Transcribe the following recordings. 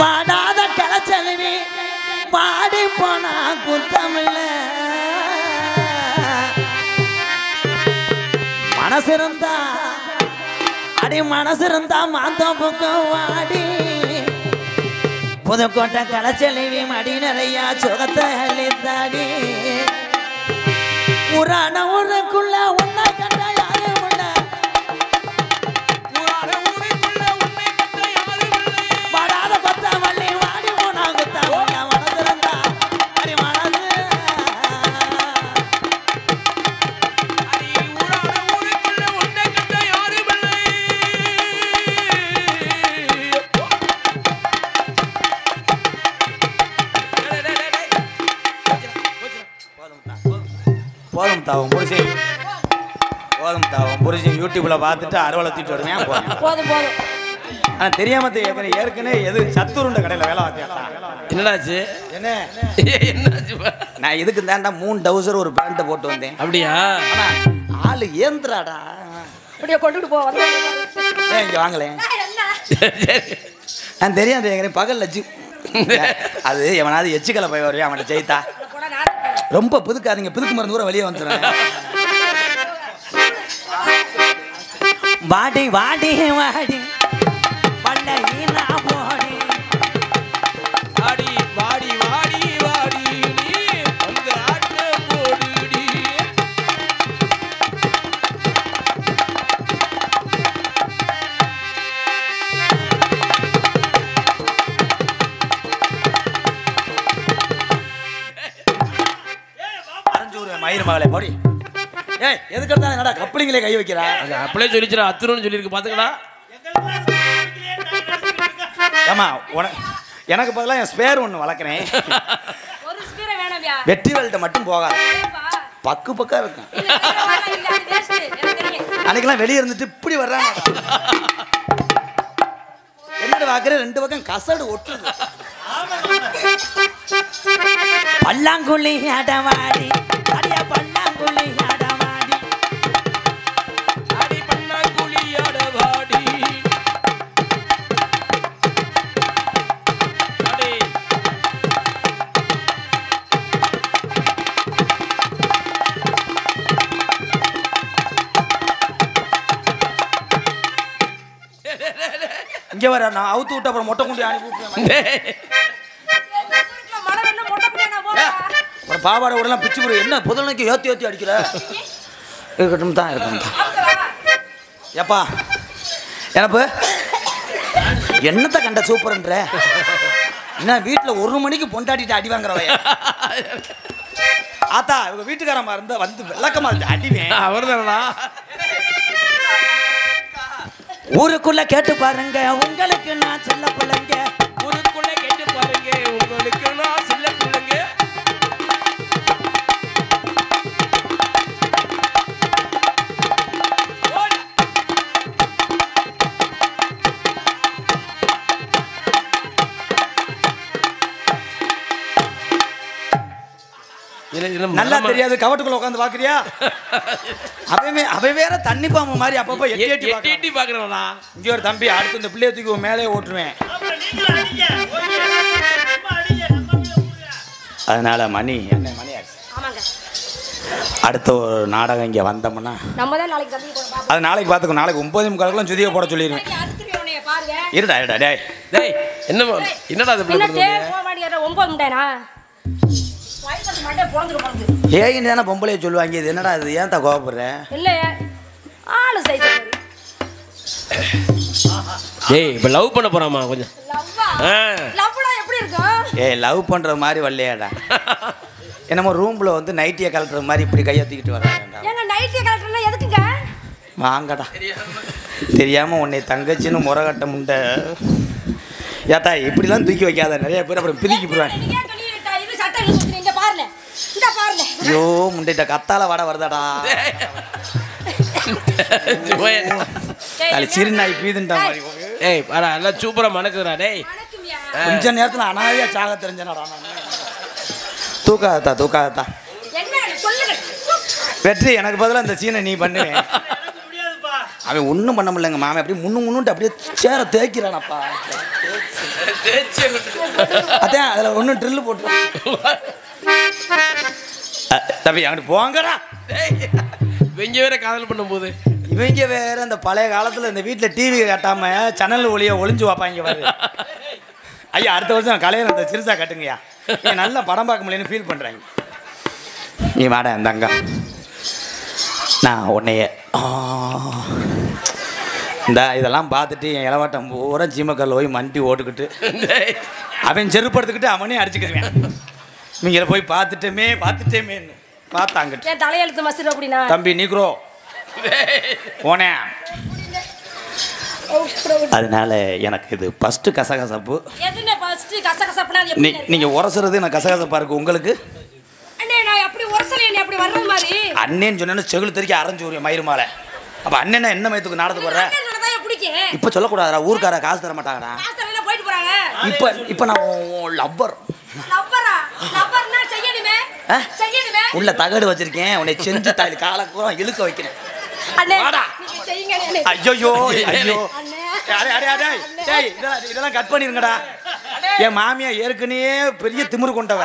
வாடாத கலச்செல்வி பாடி போனா குத்தமில்ல. மனசு இருந்தா அடி மனசு இருந்தா பக்கம் வாடி. புதுக்கோட்டை கலச்செல்வி மடி நிறையா சுகத்தை அழித்தாடி உரான ஊருக்குள்ள உன்னை போதும் தாவும் புரிசி போதும் தாவும் புரிசி யூடியூப்ல பார்த்துட்டு அறுவலை தூக்கிட்டு வருவேன் போதும்? போதும் ஆனா தெரியாம ஏற்கனவே எது சத்துருண்ட கடையில வேலை பார்த்தியா என்னடாச்சு? என்ன? என்னாச்சு? நான் இதுக்கு தாண்டா மூணு டவுசர் ஒரு பேண்ட்டை போட்டு வந்தேன். அப்படியா? ஆளு ஏந்திராடா இப்படியே கொண்டுட்டு போ இங்க சரி. நான் தெரியாது பகல்ல ஜி அது எவனாவது எச்சுக்கலை போய் வருவேன் அவன்கிட்ட ஜெயித்தா. ரொம்ப புதுக்காதீங்க. புதுக்கு மருந்து கூட வெளியே வந்துடுறேன் வாடி வாடி வாடி. மயிர் மகளே போடி. ஏய் எதுக்கு எடுத்தா என்னடா கப்பலிங்களே கை வைக்கிறா? அது அப்படியே சொல்லிச்சுடா அத்துருன்னு சொல்லியிருக்கு பாத்துக்கடா. ஏமா உன எனக்கு பதிலாக என் ஸ்பேர் ஒன்று வளர்க்குறேன். ஒரு ஸ்பீரை வேணாம்யா வெற்றி வேல்ட்ட மட்டும் போகாது? பக்கு பக்கா இருக்கும். அன்னைக்கெல்லாம் வெளியே இருந்துட்டு இப்படி வர்றாங்க. என்னோட வாக்குற ரெண்டு பக்கம் கசடு ஒட்டுது. பல்லாங்குழி அடவாடி இங்க வர நான் அவுத்து விட்டு அப்புறம் மொட்டை குண்டி அனுப்பி. அப்புறம் பாவாடை உடலாம் பிச்சு போடு என்ன புதனைக்கு ஏத்தி ஏத்தி அடிக்கிற? இருக்கட்டும் தான் இருக்கட்டும் தான்? ஏப்பா எனப்பு என்னத்த கண்ட சூப்பர்ன்ற? என்ன வீட்டில் ஒரு மணிக்கு பொண்டாட்டிட்டு அடி வாங்குறவைய ஆத்தா இவங்க வீட்டுக்காரமா இருந்தா வந்து விளக்கமா இருக்கு, அடிவேன். அவர்தானடா. ஊருக்குள்ள கேட்டு பாருங்க உங்களுக்கு நான் சொல்ல பிள்ளைங்க ஊருக்குள்ள கேட்டு பாருங்க உங்களுக்கு நான் நல்லா தெரியாது கவட்டுக்குள்ள உட்காந்து பாக்குறியா அவன் அவன் வேற தண்ணி பாம்பு மாதிரி அப்பப்போ எட்டி எட்டி எட்டி எட்டி பாக்குறவனா இங்க ஒரு தம்பி அடுத்து இந்த பிள்ளைய தூக்கி மேலே ஓட்டுருவேன். அதனால மணி என்ன மணி அடுத்த ஒரு நாடகம் இங்கே வந்தோம்னா? நம்ம தான் நாளைக்கு தம்பி போட பாப்போம். அது நாளைக்கு பார்த்துக்கோ நாளைக்கு ஒன்பது முக்காலுக்குலாம் சுதியை போட சொல்லிடுவேன். இருடா இருடா டேய். டேய் என்னமா என்னடா அது என்ன பிள்ளை ஏன்னு தானே பொம்பளைய சொல்லுவாங்க இது என்னடா இது? ஏன் தான் ஆளு. டேய் இப்ப லவ் பண்ண போறாமா கொஞ்சம். எப்படி இருக்கும்? ஏய் லவ் பண்ணுற மாதிரி வரலையாடா. என்னமோ ரூமில் வந்து நைட்டியை கலட்டுற மாதிரி இப்படி கையை தூக்கிட்டு வர்றாங்கடா ஏங்க, நைட்டியை எதுக்குங்க? வாங்கடா. தெரியாமல் உன்னை தங்கச்சின்னு முறை கட்ட முண்டை. ஏத்தா இப்படிலாம் தூக்கி வைக்காத. நிறைய பேர் அப்புறம் பிரிக்கி போடுவாங்க நீங்க ஏன் வெளிய விட்டா? இது சட்டை இழுத்து வச்சிருக்கீங்க, இங்க பாருங்க. இந்தா பாருங்க. ஐயோ முண்டைட்ட கத்தால வாட வருதாடா. அது சிறு நாய் பீதுன்ற மாதிரி ஏய் பாரா எல்லாம் சூப்பரா மணக்குதுடா டேய். கொஞ்ச நேரத்தில் அனாதையா சாக தெரிஞ்சனடா தூக்காதத்தா தூக்காதத்தா. வெற்றி எனக்கு பதிலாக இந்த சீனை நீ பண்ணுவேன் அவன் ஒன்றும் பண்ண முடியலங்க மாமன் அப்படியே முன்னு முன்னுட்டு அப்படியே சேர தேய்க்கிறானப்பா. அதான் அதில் ஒன்றும் ட்ரில்லு போட்டு தம்பி அங்கிட்டு போங்கடா வெங்க வேற காதல் பண்ணும்போது. இவங்க வேற அந்த பழைய காலத்தில் இந்த வீட்டில் டிவி கட்டாம சேனல் ஒளிய ஒளிஞ்சு வைப்பாங்க பாரு. ஐயா அடுத்த வருஷம் கலையில சிறுசா கட்டுங்கய்யா. நீ நல்ல படம் பார்க்க முடியலன்னு ஃபீல் பண்ணுறாங்க நீ வாடா அந்த அங்கா. நான் உன்னைய. இந்த இதெல்லாம் பார்த்துட்டு என் இளவாட்டம் பூரா சீமக்கல்ல போய் மண்டி ஓட்டுக்கிட்டு அவன் செருப்படுத்துக்கிட்டு அவனே அடிச்சுக்கிடுவேன் நீங்கள போய் பார்த்துட்டேமே பார்த்துட்டேமேன்னு. பார்த்தாங்கிட்டு. என் தலையெழுத்து மசிறு அப்படின்னா தம்பி நீக்ரோ போனேன் அதனால எனக்கு இது ஃபஸ்ட்டு கசகசப்பு. நீங்கள் உரசுறது நான் கசகசப்பா இருக்கு. உங்களுக்கு? அண்ணேன்னு சொன்னேன்னு செகுல் தெறிக்க அரைஞ்சு ஒரு மயிறு மாலை. அப்போ அண்ணன் என்ன மயத்துக்கு நாடத்துக்கு வர்ற? இப்போ சொல்லக்கூடாதுடா. ஊர்க்கார காசு தர மாட்டாங்கடா. ஆஸ்திரேலியா போயிட்டு போறாங்க. இப்போ இப்போ நான் லவ்வரா உள்ள தகடு வச்சிருக்கேன். உன்னை செஞ்சு தாலி காலக்கூறம் இழுக்க வைக்கிறேன். ஐயோ ஐயோ இதெல்லாம் கட் பண்ணிருங்கடா. என் மாமியா ஏற்கனவே பெரிய திமிரு கொண்டவ.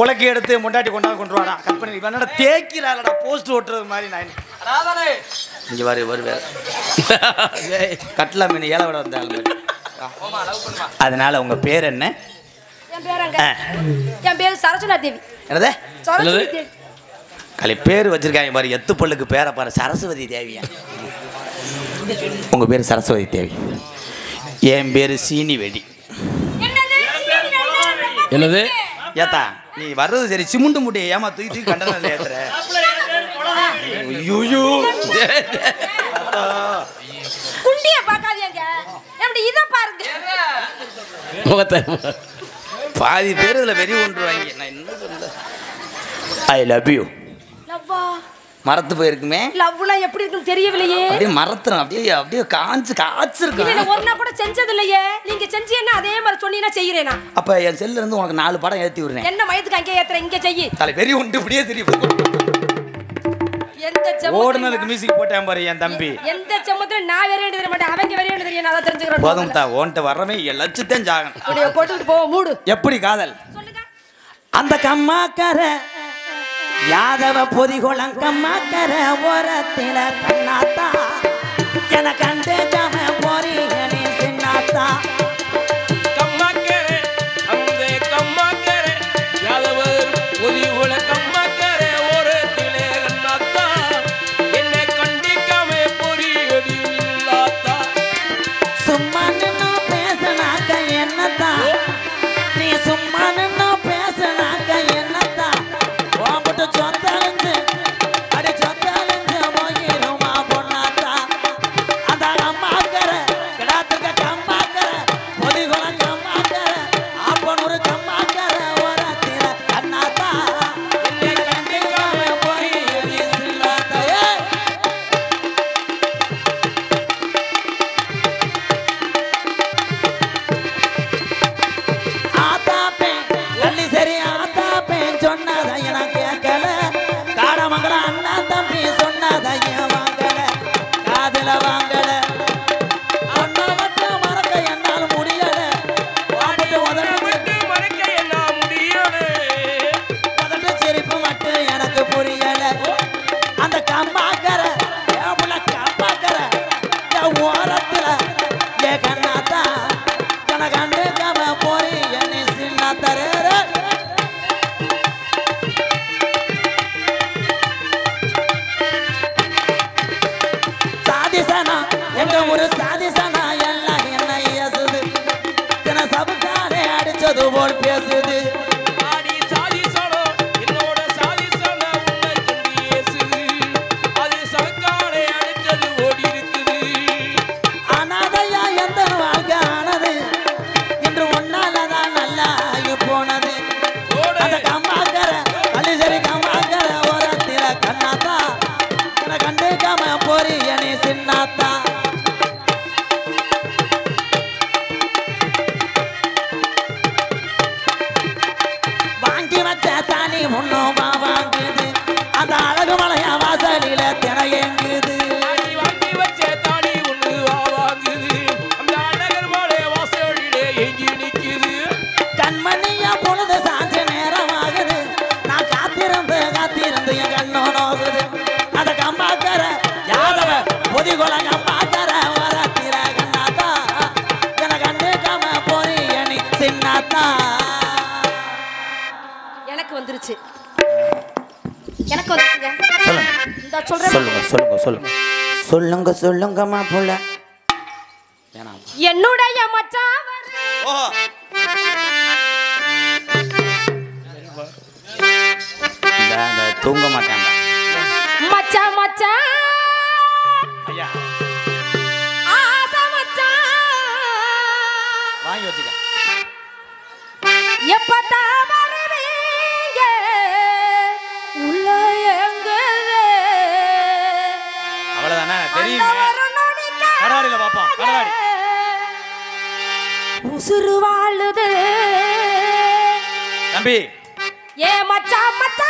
உலக்கி எடுத்து முண்டாட்டி கொண்டாந்து கொண்டு வாடா கட் பண்ணி என்னடா தேய்க்கிறாளடா போஸ்ட் ஓட்டுறது மாதிரி நான் இங்க வரு வரு வேற. கட்லா மீன் ஏழை விட வந்த ஆள் மாதிரி. அதனால உங்க பேர் என்ன? என் பேர் சரசுனா தேவி. என்னது? கலை பேர் வச்சிருக்காங்க பாரு எத்து பல்லுக்கு பேரை பாரு சரஸ்வதி தேவியா? உங்க பேர் சரஸ்வதி தேவி. என் பேர் சீனி வெடி என்னது? ஏத்தா நீ வர்றது சரி சிமுண்டு முட்டையை ஏமா தூக்கி தூக்கி கண்டன ஏத்துற ஐயோ குண்டிய பார்க்காதீங்க. எப்படி இத பாருங்க. முகத்தை பாதி பேர் இதுல வெறி கொண்டுருவாங்க ஐ லவ் யூ மரத்து போயிருக்குமே. லவ்னா எப்படி இருக்குன்னு தெரியவில்லையே. அப்படியே மரத்துறோம் அப்படியே அப்படியே காஞ்சு இல்ல காய்ச்சிருக்கேன் நான் ஒரு நாள் கூட செஞ்சது இல்லையே நீங்க செஞ்சீங்கன்னா அதே மாதிரி சொன்னீங்கன்னா செய்யறேனா அப்ப என் செல்ல இருந்து உனக்கு நாலு படம் ஏத்தி விடுறேன். என்ன மயத்துக்கு அங்கே ஏத்துற இங்க செய்யி. தலை வெறி உண்டு இப்படியே தெரியும் எந்த ஓடுனதுக்கு மியூசிக் போட்டேன் பாரு என் தம்பி. எந்த செம்மத்துல நான் வேற தெரிய மாட்டேன். அவங்க வேற தெரியும் நான் போதும் தெரிஞ்சுக்கிறேன் தா ஓன்ட்ட வர்றமே லட்சத்தையும் ஜாகன். உடைய போட்டுக்கிட்டு போவோம் மூடு. எப்படி காதல்? சொல்லுங்க. அந்த கம்மாக்கர யாதவ பொதிகுளம் கம்மாக்கர ஓரத்தில கண்ணாத்தா. என கண்டே Buenas tardes. எனக்கு வந்துருச்சு. எனக்கு வந்துருச்சுங்க. சொல்லுங்க இந்த சொல்றேன் சொல்லுங்க சொல்லுங்க சொல்லுங்க. சொல்லுங்க சொல்லுங்கம்மா புள்ள. வேணாம் என்னுடைய மச்சான் தூங்க மாட்டாங்க மச்சான் மச்சான் ஐயா. வாங்கி வச்சுக்க. வருவீங்க? உள்ள எங்குது? அவ்வளவுதானே? தெரியுமே. உசுறு வாழுது. தம்பி. ஏ மச்சான் மச்சான் மச்சான்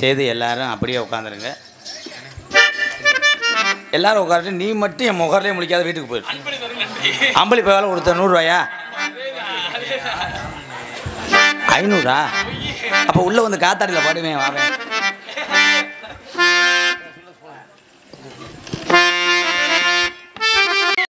செய்து எல்லாரும் அப்படியே உட்காந்துருங்க. எல்லாரும் உட்காந்துட்டு நீ மட்டும் என் முகர்லேயே முழிக்காத வீட்டுக்கு போயிரு. அம்பளி வேலை கொடுத்த நூறுரூவாயா ஐநூறா? அப்போ உள்ளே வந்து காத்தாடியில் பாடுவேன் வாவேன்.